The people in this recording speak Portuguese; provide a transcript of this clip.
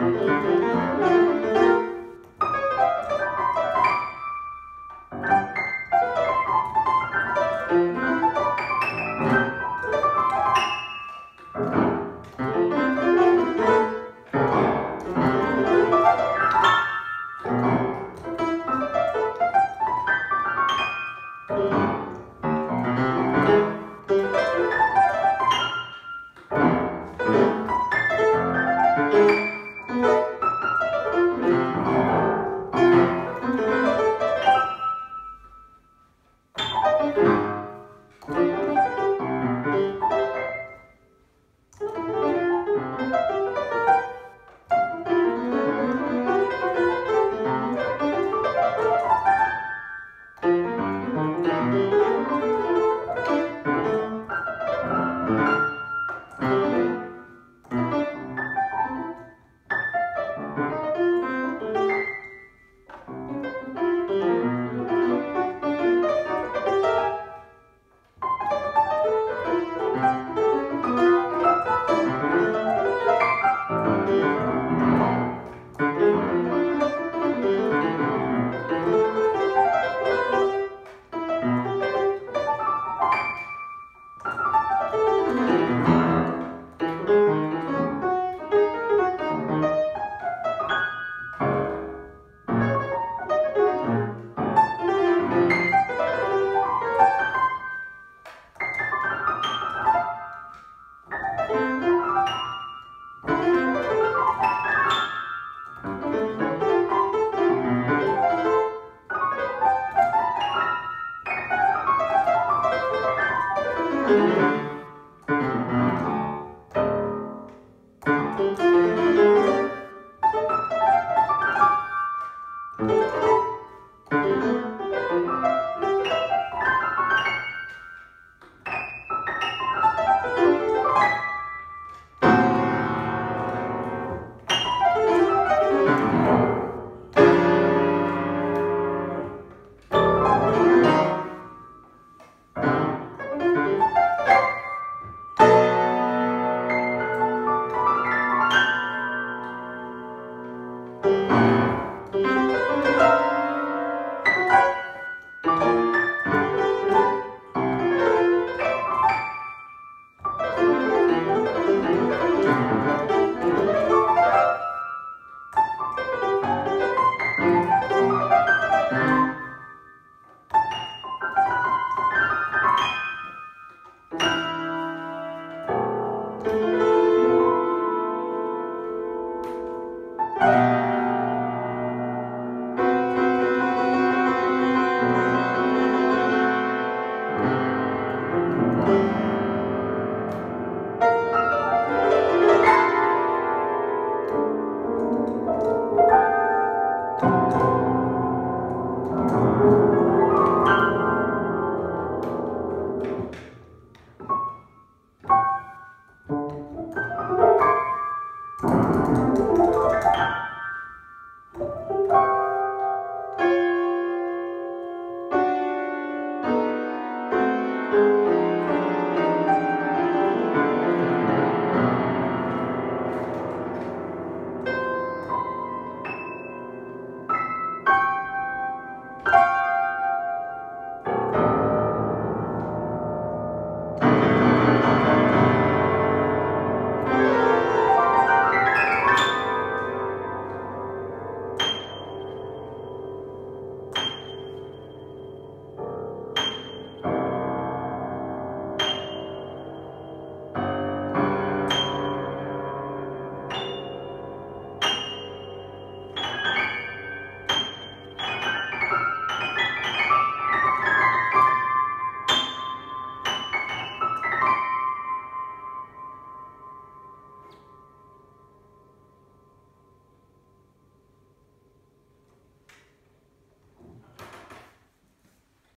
Música